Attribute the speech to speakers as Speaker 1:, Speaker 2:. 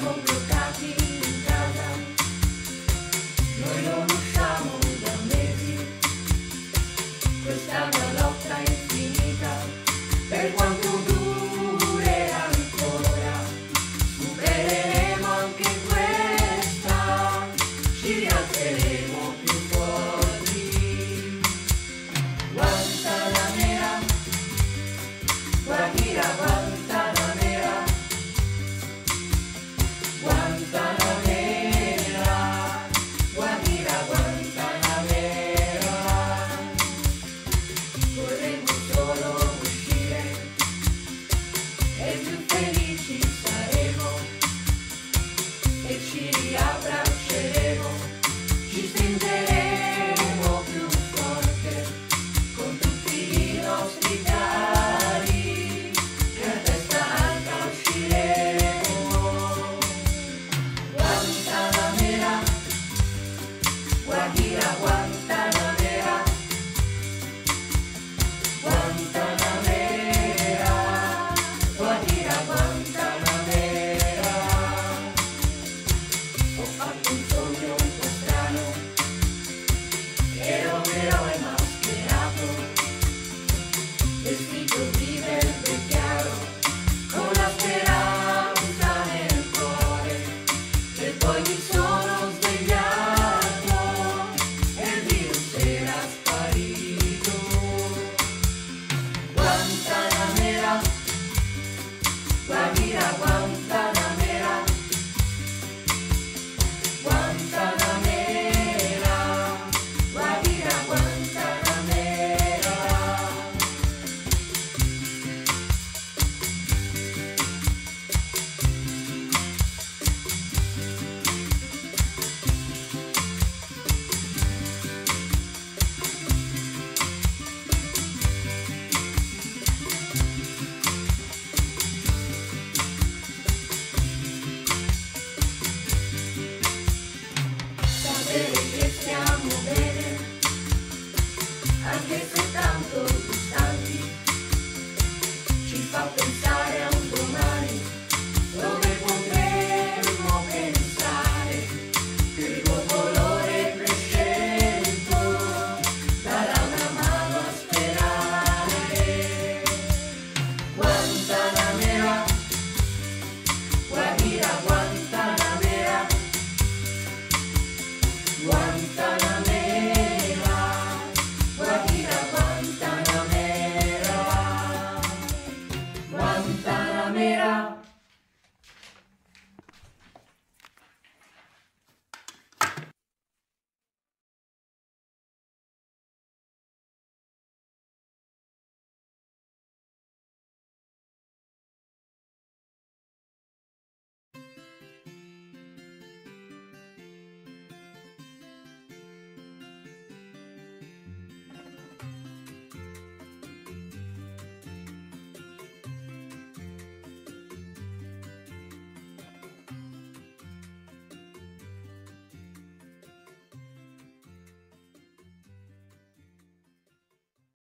Speaker 1: Come on, she Thank you.